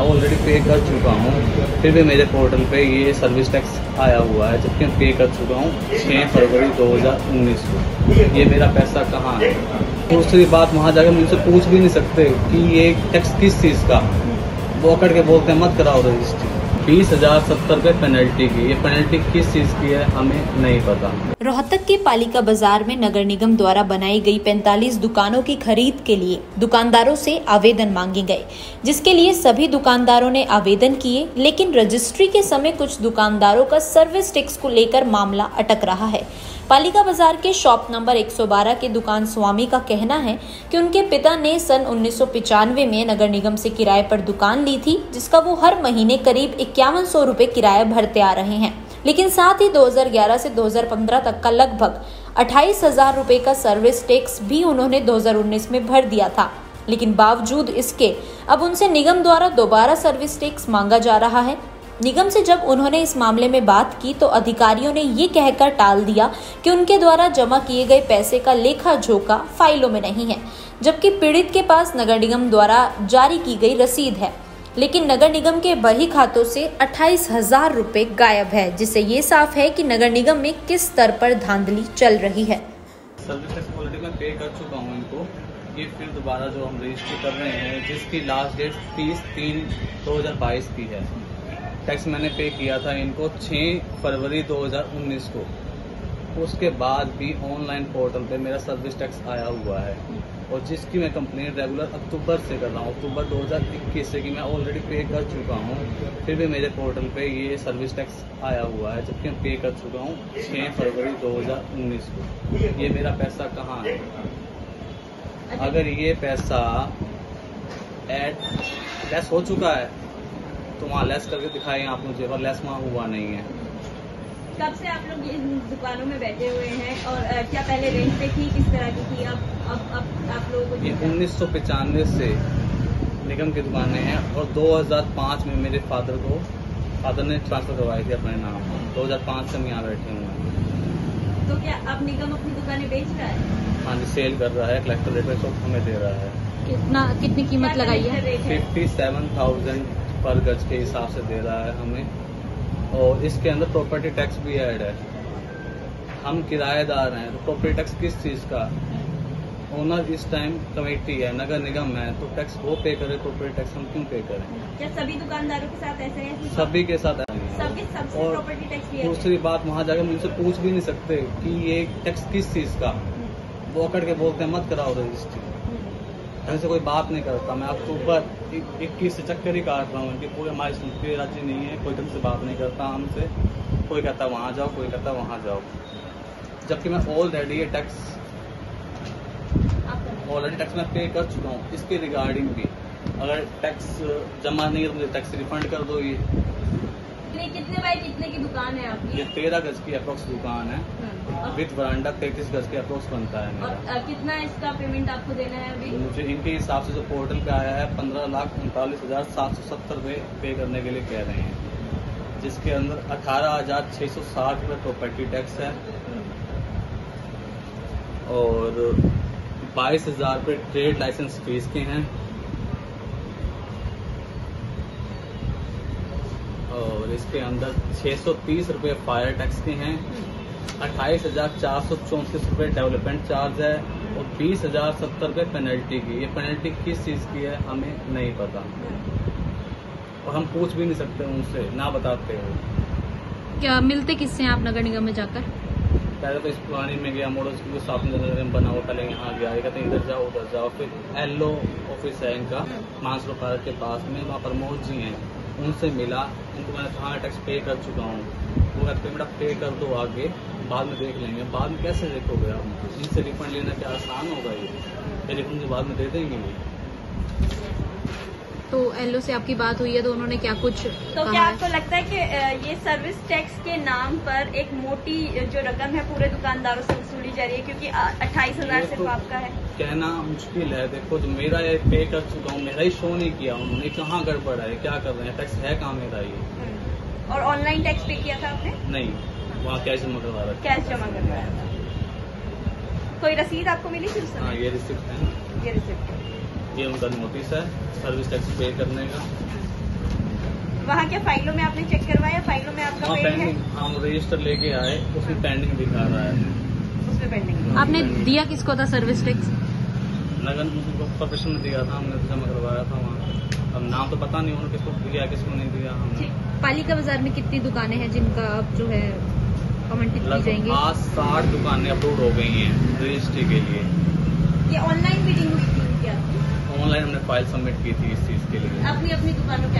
Already पे कर चुका हूँ। फिर भी मेरे पोर्टल पे ये सर्विस टैक्स आया हुआ है, जबकि पे कर चुका हूँ छः फरवरी 2019 को। ये मेरा पैसा कहाँ है? दूसरी बात, वहाँ जाकर मुझसे पूछ भी नहीं सकते कि ये टैक्स किस चीज़ का? वो अकड़ के बोलते हैं, मत कराओ रजिस्ट्री। बीस हज़ार सत्तर रूपए पेनल्टी की। ये पेनल्टी किस चीज़ की है, हमें नहीं पता। रोहतक के पालिका बाज़ार में नगर निगम द्वारा बनाई गई 45 दुकानों की खरीद के लिए दुकानदारों से आवेदन मांगे गए, जिसके लिए सभी दुकानदारों ने आवेदन किए, लेकिन रजिस्ट्री के समय कुछ दुकानदारों का सर्विस टैक्स को लेकर मामला अटक रहा है। पालिका बाज़ार के शॉप नंबर 112 के दुकान स्वामी का कहना है कि उनके पिता ने सन उन्नीस में नगर निगम से किराए पर दुकान ली थी, जिसका वो हर महीने करीब इक्यावन सौ किराया भरते आ रहे हैं। लेकिन साथ ही 2011 से 2015 तक का लगभग अट्ठाईस हज़ार रुपए का सर्विस टैक्स भी उन्होंने 2019 में भर दिया था। लेकिन बावजूद इसके, अब उनसे निगम द्वारा दोबारा सर्विस टैक्स मांगा जा रहा है। निगम से जब उन्होंने इस मामले में बात की तो अधिकारियों ने ये कहकर टाल दिया कि उनके द्वारा जमा किए गए पैसे का लेखा झोंका फाइलों में नहीं है, जबकि पीड़ित के पास नगर निगम द्वारा जारी की गई रसीद है। लेकिन नगर निगम के बही खातों से अट्ठाईस हज़ार रूपए गायब है, जिससे ये साफ़ है कि नगर निगम में किस स्तर पर धांधली चल रही है। ये फिर दोबारा जो हम रजिस्ट्री कर रहे हैं, जिसकी लास्ट डेट तीस तीन दो हज़ार बाईस की है। टैक्स मैंने पे किया था इनको 6 फरवरी 2019 को। उसके बाद भी ऑनलाइन पोर्टल पे मेरा सर्विस टैक्स आया हुआ है। और जिसकी मैं कंप्लेन रेगुलर अक्टूबर से कर रहा हूँ अक्टूबर 2021 से कि मैं ऑलरेडी पे कर चुका हूँ फिर भी मेरे पोर्टल पे ये सर्विस टैक्स आया हुआ है जबकि मैं पे कर चुका हूँ 6 फरवरी 2019 को। ये मेरा पैसा कहाँ है? अगर ये पैसा एड लेस हो चुका है तो वहाँ लेस करके दिखाए आप मुझे और लेस वहाँ हुआ नहीं है। कब से आप लोग इन दुकानों में बैठे हुए हैं और क्या पहले रेंट पे थी किस तरह की थी? अब अब अब आप लोगों को ये उन्नीस सौ पचानवे से निगम की दुकानें हैं और 2005 में मेरे फादर को फादर ने ट्रांसफ़र करवाई थी अपने नाम। 2005 से हम यहाँ बैठे हुए हैं। तो क्या अब निगम अपनी दुकानें बेच रहा है? हाँ जी सेल कर रहा है कलेक्टर रेट में सब हमें दे रहा है। कितना कितनी कीमत लगाई है? है? फिफ्टी सेवन थाउज़ेंड पर गज के हिसाब से दे रहा है हमें। और इसके अंदर प्रॉपर्टी टैक्स भी ऐड है। हम किराएदार हैं तो प्रॉपर्टी टैक्स किस चीज़ का? ओनर इस टाइम कमेटी है नगर निगम है तो टैक्स वो पे करे प्रॉपर्टी टैक्स हम क्यों पे करें? क्या सभी दुकानदारों के साथ ऐसे है? सभी के साथ है। सभी और प्रॉपर्टी टैक्स लिया दूसरी बात वहाँ जाकर मुझसे पूछ भी नहीं सकते कि ये टैक्स किस चीज़ का? वो अकड़ के बोलते हैं मत कराओ रजिस्ट्री। ढंग से कोई बात नहीं करता। मैं अक्टूबर इक्कीस से चक्कर ही काट रहा हूँ इनकी पूरे हमारी संस्कृति राज्य नहीं है, कोई ढंग से बात नहीं करता हमसे। कोई कहता वहाँ जाओ, कोई कहता वहाँ जाओ। जबकि मैं ऑलरेडी ये टैक्स ऑलरेडी टैक्स मैं पे कर चुका हूँ, इसके रिगार्डिंग भी। अगर टैक्स जमा नहीं है तो मुझे टैक्स रिफंड कर दो ये। कितने कितने बाई कितने की दुकान है आपकी? ये तेरह गज की अप्रोक्स दुकान है। और, विथ वरांडा तैतीस गज के अप्रोक्स बनता है और कितना इसका पेमेंट आपको देना है अभी? मुझे इनके हिसाब से जो पोर्टल पे आया है पंद्रह लाख उनतालीस हज़ार सात सौ सत्तर रुपये पे करने के लिए कह रहे हैं। जिसके अंदर अठारह हज़ार छः सौ साठ रुपये प्रॉपर्टी टैक्स है। और बाईस हज़ार रुपये ट्रेड लाइसेंस फ़ीस के हैं। और इसके अंदर छः सौ तीस रुपये फायर टैक्स के हैं। अट्ठाईस हज़ार चार सौ चौंतीस रुपये डेवलपमेंट चार्ज है और बीस हज़ार सत्तर रुपये पेनल्टी की। ये पेनल्टी किस चीज़ की है हमें नहीं पता। और हम पूछ भी नहीं सकते उनसे ना बताते हो। क्या मिलते किससे आप नगर निगम में जाकर? पहले तो इस पुरानी में गया मोड़ो स्कूल साफ़ नगर में बना हुआ पहले यहाँ गया। ये कहते इधर जाओ उधर जाओ। फिर एलो ऑफ़िस है इनका मानसरो पार्क के पास में वहाँ प्रमोद जी हैं। उनसे मिला उनको मैंने कहा मैं टैक्स पे कर चुका हूँ। वो कहते हैं बेटा पे कर दो आगे बाद में देख लेंगे। बाद में कैसे देखोगे आप? इनसे रिफंड लेना क्या आसान होगा ये? ये रिफंड बाद में दे देंगे। ये तो एलओ से आपकी बात हुई है तो उन्होंने क्या कुछ तो क्या आपको लगता है कि ये सर्विस टैक्स के नाम पर एक मोटी जो रकम है पूरे दुकानदारों से जा रही है क्योंकि अट्ठाईस हज़ार सिर्फ़ तो- आपका है। कहना मुश्किल है देखो जो मेरा ये पे कर चुका हूँ मेरा ही शो नहीं किया उन्होंने कहाँ गड़बड़ है क्या कर रहे हैं टैक्स है कहाँ मेरा ये? हम्म। और ऑनलाइन टैक्स पे किया था आपने? नहीं वहाँ कैश जमा करवा रहा कैश जमा करवाया था। कोई रसीद आपको मिली थी हाँ ये रिसिप्ट है। ये रिसिप्ट ये उनका नोटिस है सर्विस टैक्स पे करने का। वहाँ क्या फाइलों में आपने चेक करवाया? फाइलों में आपका हाँ पेंडिंग हम रजिस्टर लेके आए उसमें पेंडिंग दिखा रहा है। उसमें पेंडिंग आपने दिया किसको था सर्विस टैक्स नगर कॉर्पोरेशन में दिया था हमने जमा करवाया था वहाँ अब नाम तो पता नहीं उन्होंने किसको दिया किसको नहीं दिया हमने। पालिका बाज़ार में कितनी दुकानें हैं जिनका अब जो है आवंटित की जाएँगी? आज साठ दुकानें अप्रूव हो गई हैं रजिस्ट्री के लिए। ये ऑनलाइन मीटिंग हुई थी क्या? ऑनलाइन हमने फ़ाइल सबमिट की थी इस चीज़ के लिए। अपनी अपनी दुकानों के